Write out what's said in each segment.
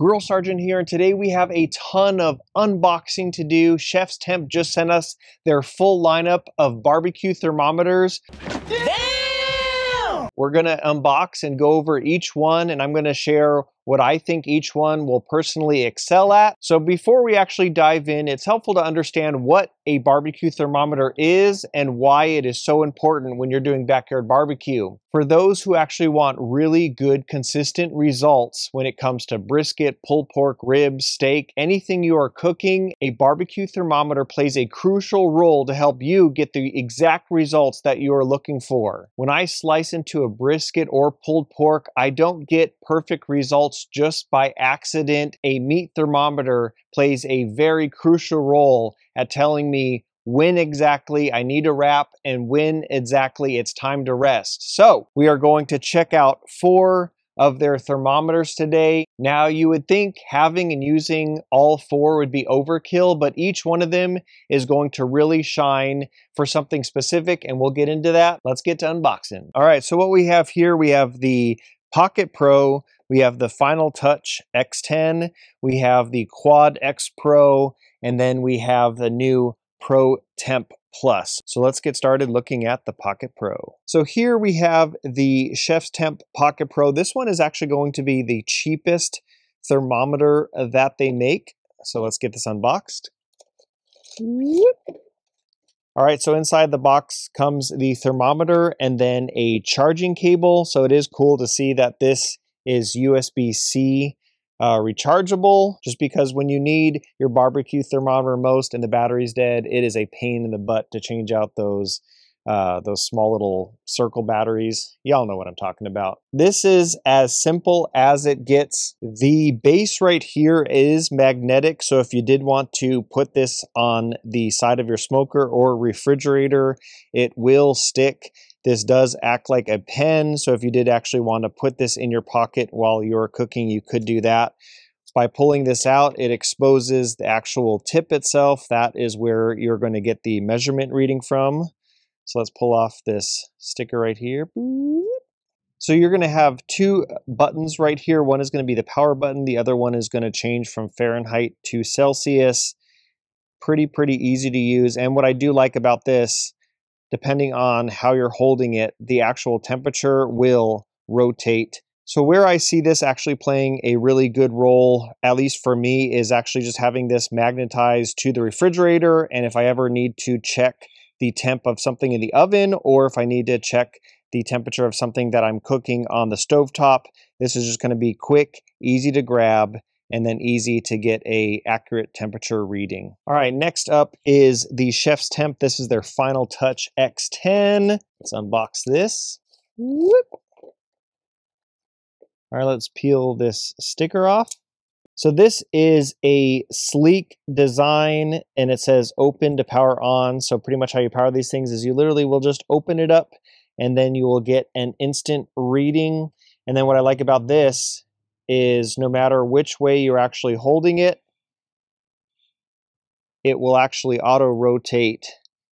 Grill Sergeant here, and today we have a ton of unboxing to do. ChefsTemp just sent us their full lineup of barbecue thermometers. Damn! We're gonna unbox and go over each one, and I'm gonna share what I think each one will personally excel at. So before we actually dive in, it's helpful to understand what a barbecue thermometer is and why it is so important when you're doing backyard barbecue. For those who actually want really good, consistent results when it comes to brisket, pulled pork, ribs, steak, anything you are cooking, a barbecue thermometer plays a crucial role to help you get the exact results that you are looking for. When I slice into a brisket or pulled pork, I don't get perfect results just by accident, a meat thermometer plays a very crucial role at telling me when exactly I need to wrap and when exactly it's time to rest. So we are going to check out four of their thermometers today. Now you would think having and using all four would be overkill, but each one of them is going to really shine for something specific and we'll get into that. Let's get to unboxing. All right, so what we have here, we have the Pocket Pro we have the Final Touch X10, we have the Quad XPro, and then we have the new Pro Temp Plus. So let's get started looking at the Pocket Pro. So here we have the ChefsTemp Pocket Pro. This one is actually going to be the cheapest thermometer that they make. So let's get this unboxed. All right, so inside the box comes the thermometer and then a charging cable. So it is cool to see that this is USB-C uh, rechargeable just because when you need your barbecue thermometer most and the battery's dead, it is a pain in the butt to change out those uh, those small little circle batteries. Y'all know what I'm talking about. This is as simple as it gets. The base right here is magnetic, so if you did want to put this on the side of your smoker or refrigerator, it will stick. This does act like a pen, so if you did actually want to put this in your pocket while you're cooking, you could do that. By pulling this out, it exposes the actual tip itself. That is where you're going to get the measurement reading from. So let's pull off this sticker right here. So you're going to have two uh, buttons right here. One is going to be the power button. The other one is going to change from Fahrenheit to Celsius. Pretty, pretty easy to use. And what I do like about this depending on how you're holding it, the actual temperature will rotate. So where I see this actually playing a really good role, at least for me, is actually just having this magnetized to the refrigerator. And if I ever need to check the temp of something in the oven, or if I need to check the temperature of something that I'm cooking on the stove top, this is just gonna be quick, easy to grab, and then easy to get a accurate temperature reading. All right, next up is the ChefsTemp. This is their Final Touch X10. Let's unbox this. Whoop. All right, let's peel this sticker off. So this is a sleek design and it says open to power on. So pretty much how you power these things is you literally will just open it up and then you will get an instant reading. And then what I like about this is no matter which way you're actually holding it, it will actually auto rotate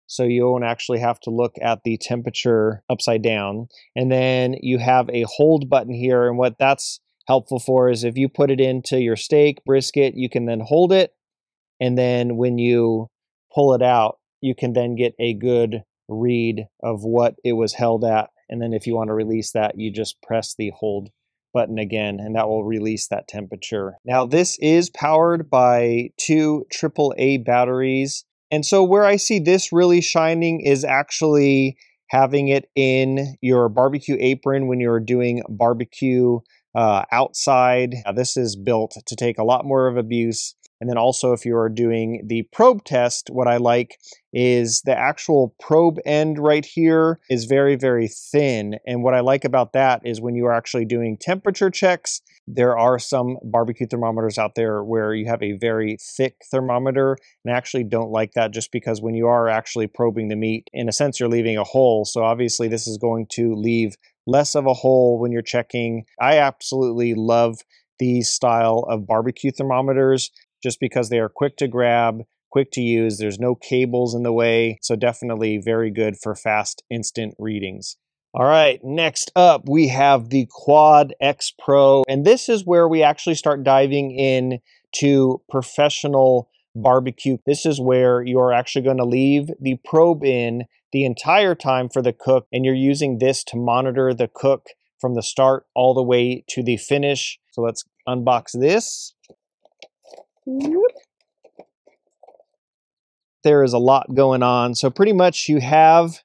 so you won't actually have to look at the temperature upside down. And then you have a hold button here and what that's helpful for is if you put it into your steak, brisket, you can then hold it and then when you pull it out, you can then get a good read of what it was held at. And then if you want to release that, you just press the hold button again, and that will release that temperature. Now, this is powered by two AAA batteries. And so where I see this really shining is actually having it in your barbecue apron when you're doing barbecue uh, outside. Now, this is built to take a lot more of abuse and then also if you are doing the probe test, what I like is the actual probe end right here is very, very thin. And what I like about that is when you are actually doing temperature checks, there are some barbecue thermometers out there where you have a very thick thermometer and I actually don't like that just because when you are actually probing the meat, in a sense, you're leaving a hole. So obviously this is going to leave less of a hole when you're checking. I absolutely love these style of barbecue thermometers just because they are quick to grab, quick to use. There's no cables in the way. So definitely very good for fast instant readings. All right, next up we have the Quad X Pro, and this is where we actually start diving in to professional barbecue. This is where you're actually going to leave the probe in the entire time for the cook, and you're using this to monitor the cook from the start all the way to the finish. So let's unbox this. There is a lot going on. So pretty much you have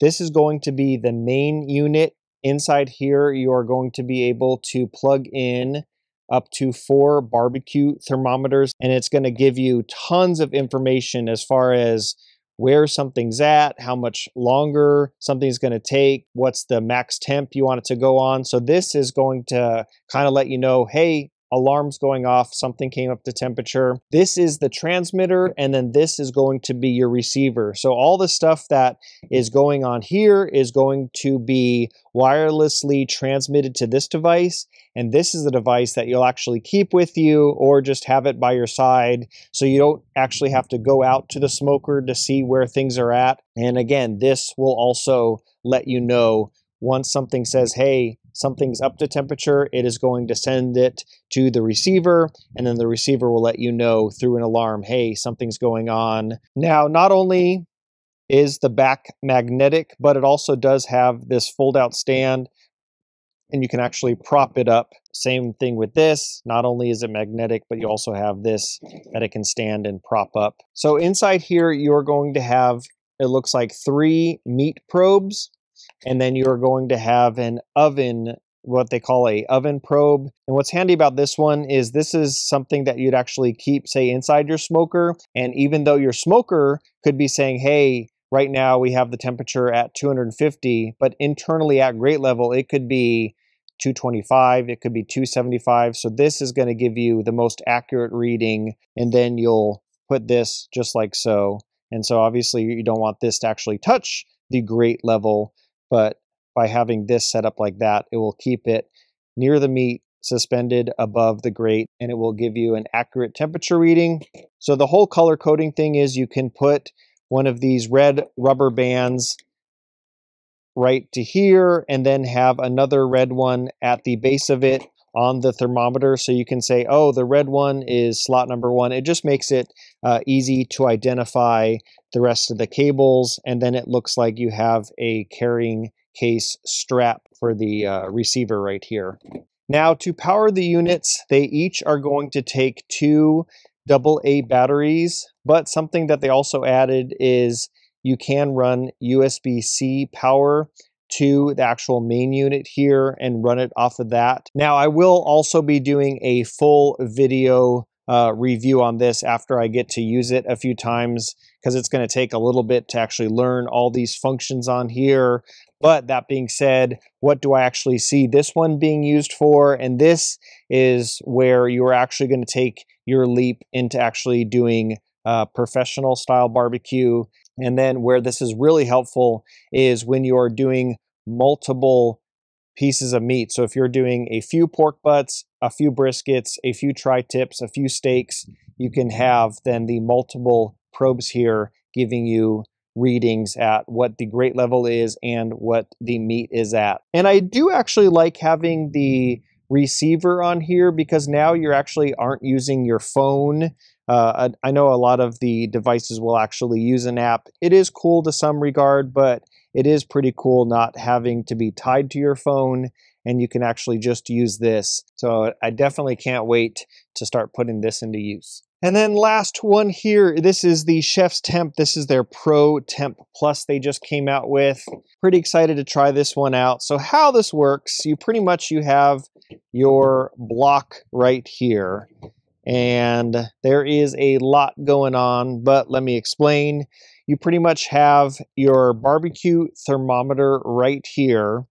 this is going to be the main unit. Inside here, you are going to be able to plug in up to four barbecue thermometers, and it's going to give you tons of information as far as where something's at, how much longer something's going to take, what's the max temp you want it to go on. So this is going to kind of let you know, hey, alarms going off, something came up to temperature. This is the transmitter, and then this is going to be your receiver. So all the stuff that is going on here is going to be wirelessly transmitted to this device, and this is the device that you'll actually keep with you or just have it by your side so you don't actually have to go out to the smoker to see where things are at. And again, this will also let you know once something says, hey, something's up to temperature, it is going to send it to the receiver, and then the receiver will let you know through an alarm, hey, something's going on. Now, not only is the back magnetic, but it also does have this fold out stand and you can actually prop it up. Same thing with this. Not only is it magnetic, but you also have this that it can stand and prop up. So inside here, you're going to have, it looks like three meat probes and then you're going to have an oven what they call a oven probe. And what's handy about this one is this is something that you'd actually keep say inside your smoker and even though your smoker could be saying, "Hey, right now we have the temperature at 250," but internally at grate level it could be 225, it could be 275. So this is going to give you the most accurate reading and then you'll put this just like so. And so obviously you don't want this to actually touch the grate level but by having this set up like that, it will keep it near the meat suspended above the grate and it will give you an accurate temperature reading. So the whole color coding thing is you can put one of these red rubber bands right to here and then have another red one at the base of it on the thermometer so you can say oh the red one is slot number one it just makes it uh, easy to identify the rest of the cables, and then it looks like you have a carrying case strap for the uh, receiver right here. Now to power the units, they each are going to take two AA batteries, but something that they also added is you can run USB-C power to the actual main unit here and run it off of that. Now I will also be doing a full video uh, review on this after I get to use it a few times because it's going to take a little bit to actually learn all these functions on here. But that being said, what do I actually see this one being used for? And this is where you're actually going to take your leap into actually doing uh, professional style barbecue. And then where this is really helpful is when you are doing multiple pieces of meat. So if you're doing a few pork butts, a few briskets, a few tri-tips, a few steaks, you can have then the multiple probes here giving you readings at what the grate level is and what the meat is at. And I do actually like having the receiver on here because now you actually aren't using your phone. Uh, I know a lot of the devices will actually use an app. It is cool to some regard, but it is pretty cool not having to be tied to your phone and you can actually just use this. So I definitely can't wait to start putting this into use. And then last one here, this is the ChefsTemp. This is their ProTemp Plus they just came out with. Pretty excited to try this one out. So how this works, you pretty much you have your block right here. And there is a lot going on, but let me explain you pretty much have your barbecue thermometer right here.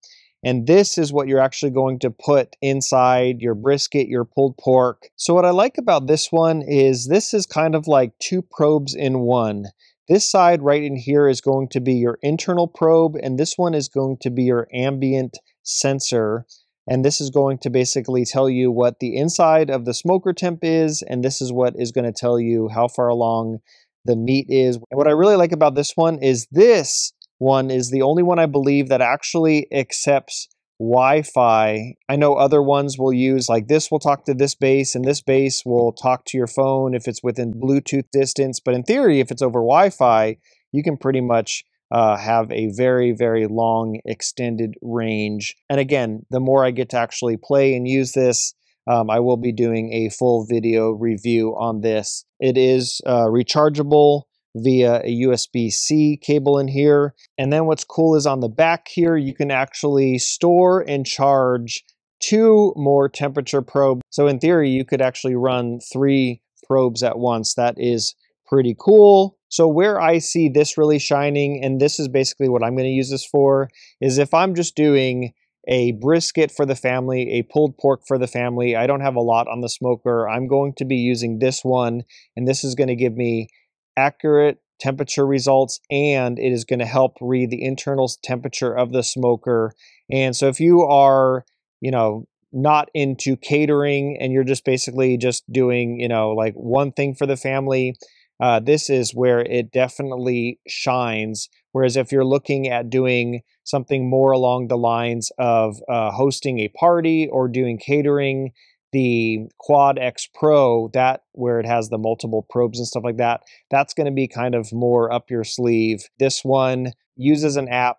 And this is what you're actually going to put inside your brisket, your pulled pork. So what I like about this one is this is kind of like two probes in one. This side right in here is going to be your internal probe, and this one is going to be your ambient sensor. And this is going to basically tell you what the inside of the smoker temp is, and this is what is going to tell you how far along the meat is. And what I really like about this one is this one is the only one I believe that actually accepts Wi-Fi. I know other ones will use like this will talk to this base and this base will talk to your phone if it's within Bluetooth distance. But in theory, if it's over Wi-Fi, you can pretty much uh, have a very, very long extended range. And again, the more I get to actually play and use this, um, I will be doing a full video review on this. It is uh, rechargeable via a USB-C cable in here. And then what's cool is on the back here, you can actually store and charge two more temperature probes. So in theory, you could actually run three probes at once. That is pretty cool. So where I see this really shining, and this is basically what I'm going to use this for, is if I'm just doing a brisket for the family, a pulled pork for the family. I don't have a lot on the smoker. I'm going to be using this one, and this is going to give me accurate temperature results and it is going to help read the internal temperature of the smoker. And so if you are, you know, not into catering and you're just basically just doing, you know, like one thing for the family, uh, this is where it definitely shines. Whereas if you're looking at doing something more along the lines of uh, hosting a party or doing catering, the Quad XPro, that where it has the multiple probes and stuff like that, that's going to be kind of more up your sleeve. This one uses an app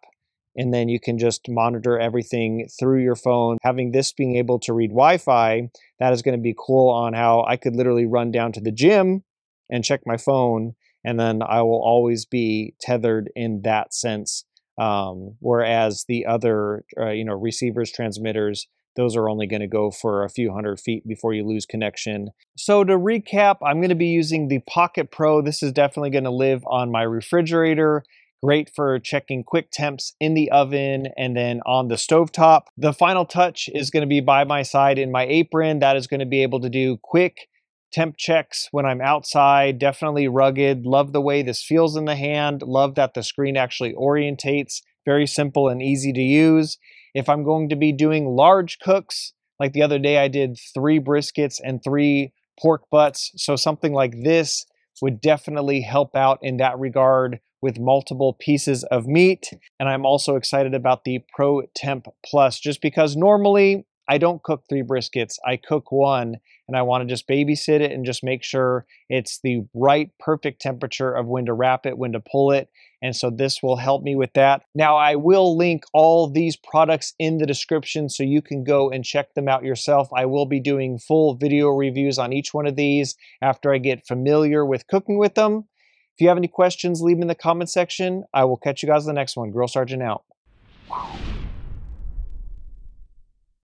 and then you can just monitor everything through your phone. Having this being able to read Wi-Fi, that is going to be cool on how I could literally run down to the gym and check my phone and then I will always be tethered in that sense. Um, whereas the other, uh, you know, receivers, transmitters, those are only going to go for a few hundred feet before you lose connection. So to recap, I'm going to be using the Pocket Pro. This is definitely going to live on my refrigerator. Great for checking quick temps in the oven and then on the stove top. The final touch is going to be by my side in my apron. That is going to be able to do quick temp checks when I'm outside. Definitely rugged. Love the way this feels in the hand. Love that the screen actually orientates. Very simple and easy to use. If I'm going to be doing large cooks, like the other day I did three briskets and three pork butts. So something like this would definitely help out in that regard with multiple pieces of meat. And I'm also excited about the Pro Temp Plus just because normally I don't cook three briskets. I cook one and I want to just babysit it and just make sure it's the right perfect temperature of when to wrap it, when to pull it. And so this will help me with that. Now I will link all these products in the description so you can go and check them out yourself. I will be doing full video reviews on each one of these after I get familiar with cooking with them. If you have any questions, leave them in the comment section. I will catch you guys in the next one. Grill Sergeant out.